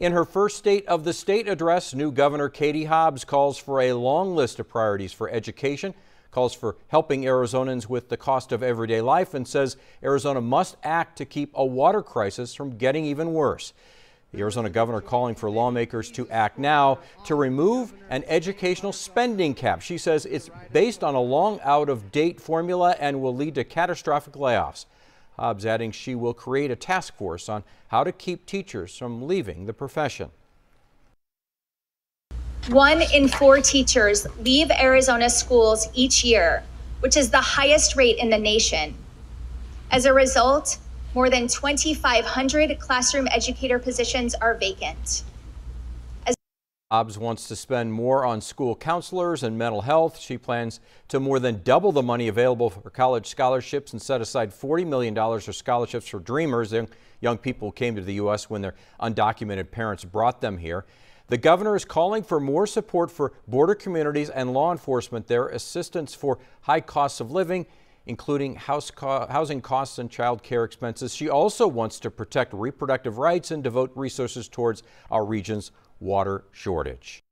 In her first State of the State address, new Governor Katie Hobbs calls for a long list of priorities for education, calls for helping Arizonans with the cost of everyday life, and says Arizona must act to keep a water crisis from getting even worse. The Arizona governor calling for lawmakers to act now to remove an educational spending cap. She says it's based on a long out of date formula and will lead to catastrophic layoffs. Hobbs adding she will create a task force on how to keep teachers from leaving the profession. One in four teachers leave Arizona schools each year, which is the highest rate in the nation. As a result, more than 2,500 classroom educator positions are vacant. Hobbs wants to spend more on school counselors and mental health. She plans to more than double the money available for college scholarships and set aside $40 million for scholarships for dreamers. Young people who came to the U.S. when their undocumented parents brought them here. The governor is calling for more support for border communities and law enforcement, their assistance for high costs of living, including house co housing costs and child care expenses. She also wants to protect reproductive rights and devote resources towards our region's water shortage.